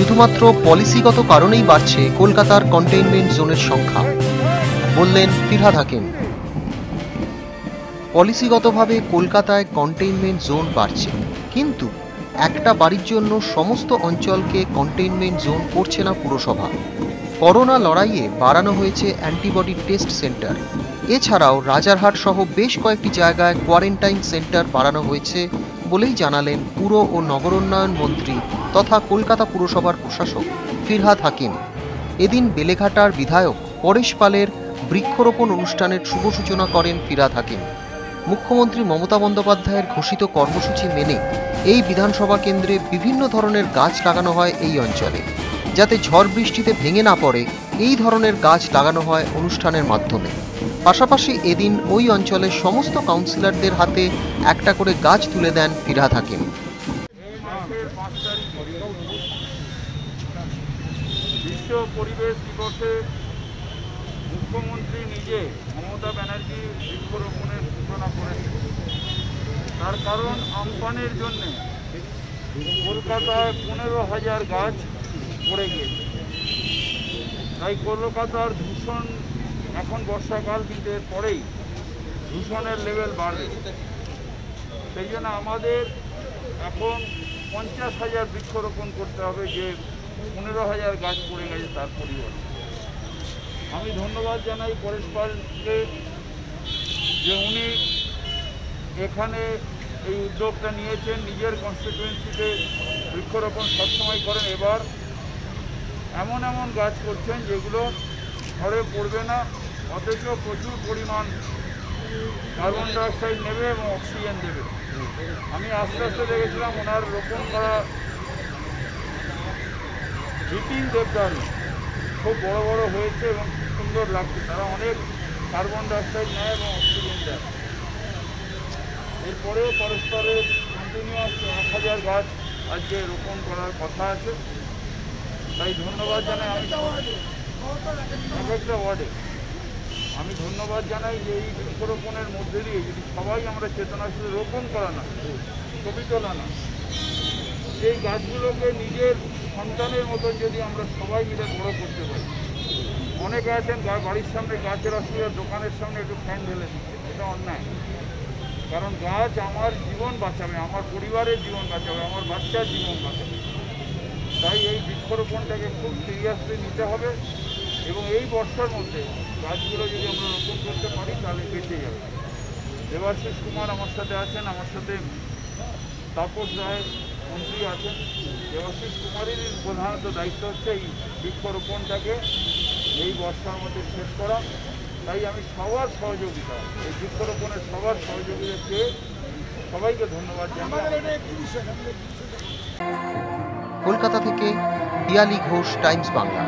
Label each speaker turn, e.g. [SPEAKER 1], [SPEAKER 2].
[SPEAKER 1] শুধুমাত্র পলিসিগত কারণেই বাড়ছে কলকাতার কন্টেইনমেন্ট জোনের সংখ্যা। বললেন ফিরহাদ হাকিম। পলিসিগতভাবে কলকাতায় কন্টেইনমেন্ট জোন বাড়ছে। কিন্তু একটা বাড়ির জন্য সমস্ত অঞ্চলকে কন্টেইনমেন্ট জোন করছে না পুরসভা। করোনা লড়াইয়ে বাড়ানো হয়েছে অ্যান্টিবডি টেস্ট সেন্টার। এছাড়াও রাজারহাট সহ বেশ কয়েকটি জায়গায় কোয়ারেন্টাইন সেন্টার বাড়ানো হয়েছে বলেই জানালেন পুর ও নগরোন্নয়ন মন্ত্রী তথা কলকাতা পুরসভার প্রশাসক ফিরহাদ হাকিম। এদিন বেলেঘাটার বিধায়ক পরেশ পালের বৃক্ষরোপণ অনুষ্ঠানের শুভ সূচনা করেন ফিরহাদ হাকিম। মুখ্যমন্ত্রী মমতা বন্দ্যোপাধ্যায়ের ঘোষিত কর্মসূচি মেনে এই বিধানসভা কেন্দ্রে বিভিন্ন ধরনের গাছ লাগানো হয় এই অঞ্চলে, যাতে ঝড় বৃষ্টিতে ভেঙে না পড়ে এই ধরনের গাছ লাগানো হয় অনুষ্ঠানের মাধ্যমে। পাশাপাশি এদিন ওই অঞ্চলের সমস্ত কাউন্সিলরদের হাতে একটা করে গাছ তুলে দেন ফিরহাদ হাকিম।
[SPEAKER 2] বিশ্ব পরিবেশ দিবসে মুখ্যমন্ত্রী নিজে মমতা ব্যানার্জি বৃক্ষরোপণের সূচনা করেছেন। তার কারণ আমপানের জন্যে কলকাতায় পনেরো হাজার গাছ পড়ে গিয়েছে। তাই কলকাতার দূষণ এখন বর্ষাকাল, কিন্তু এর পরেই দূষণের লেভেল বাড়বে। সেই জন্য আমাদের এখন পঞ্চাশ হাজার বৃক্ষরোপণ করতে হবে, যে পনেরো হাজার গাছ পড়ে গেছে তার পরিবর্তে। আমি ধন্যবাদ জানাই পরেশ পালকে যে উনি এখানে এই উদ্যোগটা নিয়েছেন, নিজের কনস্টিটুয়েন্সিতে বৃক্ষরোপণ সবসময় করেন। এবার এমন এমন গাছ করছেন যেগুলো ঘরে পড়বে না। অথচ প্রচুর পরিমাণ কার্বন ডাইঅক্সাইড নেবে এবং অক্সিজেন দেবে। আমি আস্তে আস্তে দেখেছিলাম ওনার রোপণ করা হিটিং দেবদারু খুব বড় বড় হয়েছে এবং সুন্দর লাগছে। তারা অনেক কার্বন ডাইঅক্সাইড নেয় এবং অক্সিজেন দেয়। এরপরেও পরস্পরের কন্টিনিউয়াস এক হাজার গাছ আজকে রোপণ করার কথা আছে। তাই ধন্যবাদ জানাই আমি। এক একটা ওয়ার্ডে। আমি ধন্যবাদ জানাই যে এই বৃক্ষরোপণের মধ্যে দিয়ে যদি সবাই আমরা চেতনা চেতনাশীল রোপণ করা না, ছবি তোলা না সেই গাছগুলোকে নিজের সন্তানের মতন যদি আমরা সবাই মিলে বড় করতে পারি। অনেকে আছেন বাড়ির সামনে গাছের অসুবিধা, দোকানের সামনে একটু ফ্যান ঢেলে দিচ্ছে, এটা অন্যায়। কারণ গাছ আমার জীবন বাঁচাবে, আমার পরিবারের জীবন বাঁচাবে, আমার বাচ্চার জীবন বাঁচাবে। তাই এই বৃক্ষরোপণটাকে খুব সিরিয়াসলি নিতে হবে। এবং এই বর্ষার মধ্যে গাছগুলো যদি আমরা রোপণ করতে পারি, তাহলে বেঁচে যাবে। দেবাশিস কুমার আমার সাথে আছেন, আমার সাথে তাপস রায় মন্ত্রী আছেন। দেবাশিস কুমারের প্রধানত দায়িত্ব হচ্ছে এই বৃক্ষরোপণটাকে, এই বর্ষার মধ্যে শেষ করা। তাই আমি সবার সহযোগিতা, এই বৃক্ষরোপণের সবার সহযোগিতা চেয়ে সবাইকে ধন্যবাদ জানাই।
[SPEAKER 1] কলকাতা থেকে পিয়ালি ঘোষ, টাইমস বাংলা।